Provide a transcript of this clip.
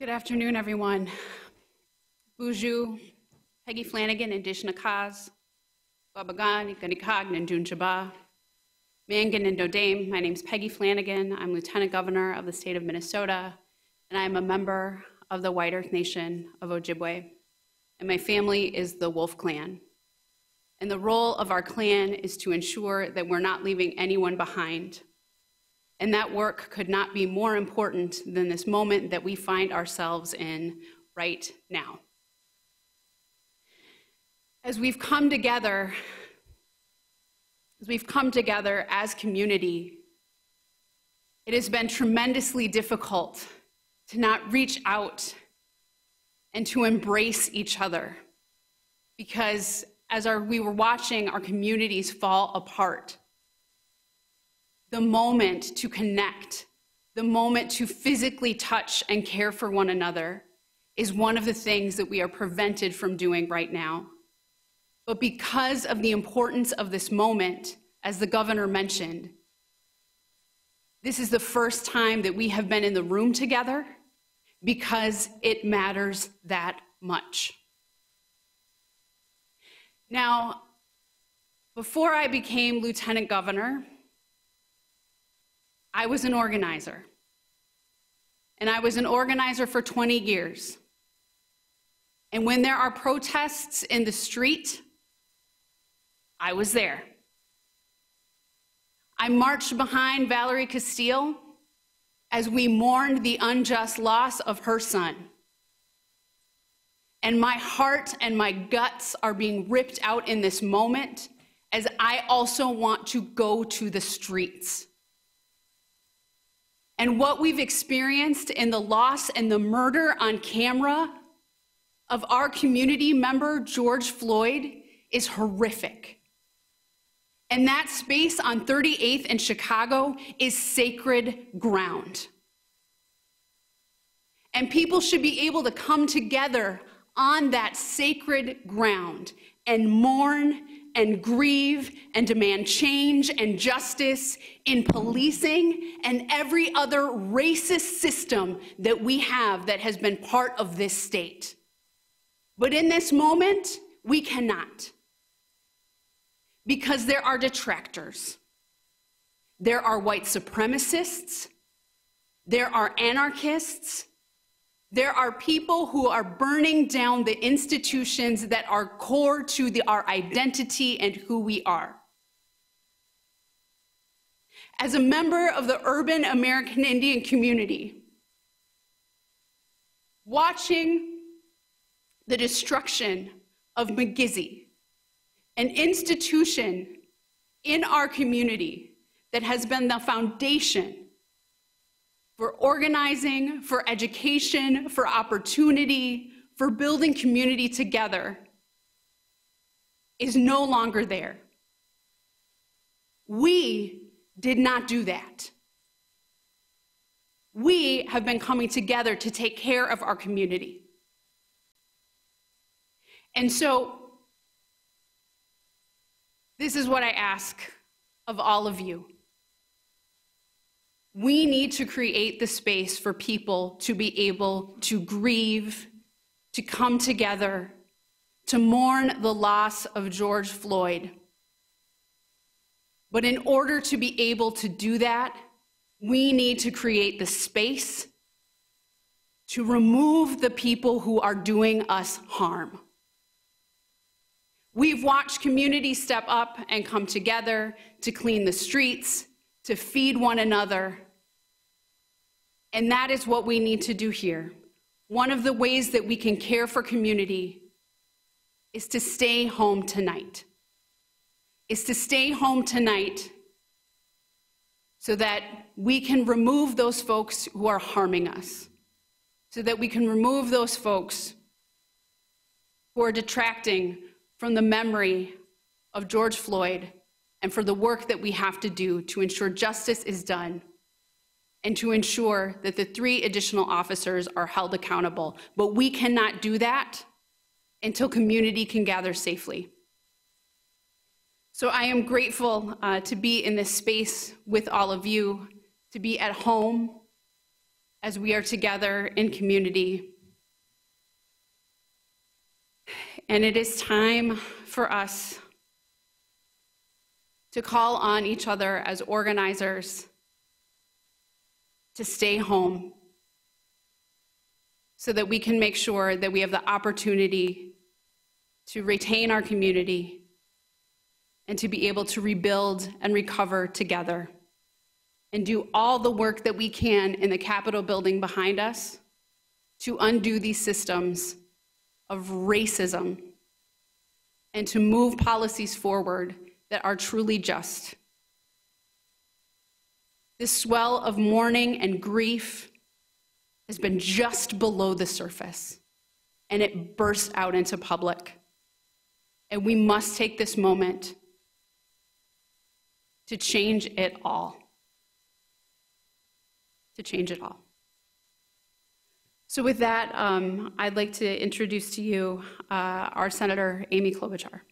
Good afternoon, everyone. Boozhoo, Peggy Flanagan, and Dishnakaz, Babagan, Ganikag, Nandun Jaba, Mangan and Dodame. My name is Peggy Flanagan. I'm Lieutenant Governor of the state of Minnesota, and I am a member of the White Earth Nation of Ojibwe. And my family is the Wolf Clan. And the role of our clan is to ensure that we're not leaving anyone behind. And that work could not be more important than this moment that we find ourselves in right now. As we've come together as we've come together as community, it has been tremendously difficult to not reach out and to embrace each other. Because as our, we were watching our communities fall apart, the moment to connect, the moment to physically touch and care for one another is one of the things that we are prevented from doing right now. But because of the importance of this moment, as the governor mentioned, this is the first time that we have been in the room together because it matters that much. Now, before I became lieutenant governor, I was an organizer. And I was an organizer for 20 years. And when there are protests in the street, I was there. I marched behind Valerie Castile as we mourned the unjust loss of her son. And my heart and my guts are being ripped out in this moment as I also want to go to the streets. And what we've experienced in the loss and the murder on camera of our community member, George Floyd, is horrific. And that space on 38th and Chicago is sacred ground. And people should be able to come together on that sacred ground and mourn and grieve and demand change and justice in policing and every other racist system that we have that has been part of this state. But in this moment, we cannot because there are detractors. There are white supremacists. There are anarchists. There are people who are burning down the institutions that are core to the, our identity and who we are. As a member of the urban American Indian community, watching the destruction of Migizi, an institution in our community that has been the foundation for organizing, for education, for opportunity, for building community together is no longer there. We did not do that. We have been coming together to take care of our community. And so this is what I ask of all of you. We need to create the space for people to be able to grieve, to come together, to mourn the loss of George Floyd. But in order to be able to do that, we need to create the space to remove the people who are doing us harm. We've watched communities step up and come together to clean the streets, to feed one another. And that is what we need to do here. One of the ways that we can care for community is to stay home tonight. Is to stay home tonight so that we can remove those folks who are harming us, so that we can remove those folks who are detracting from the memory of George Floyd and for the work that we have to do to ensure justice is done and to ensure that the three additional officers are held accountable. But we cannot do that until community can gather safely. So I am grateful uh, to be in this space with all of you, to be at home as we are together in community. And it is time for us to call on each other as organizers to stay home so that we can make sure that we have the opportunity to retain our community and to be able to rebuild and recover together and do all the work that we can in the Capitol building behind us to undo these systems of racism and to move policies forward that are truly just. This swell of mourning and grief has been just below the surface, and it bursts out into public. And we must take this moment to change it all. To change it all. So, with that, um, I'd like to introduce to you uh, our Senator Amy Klobuchar.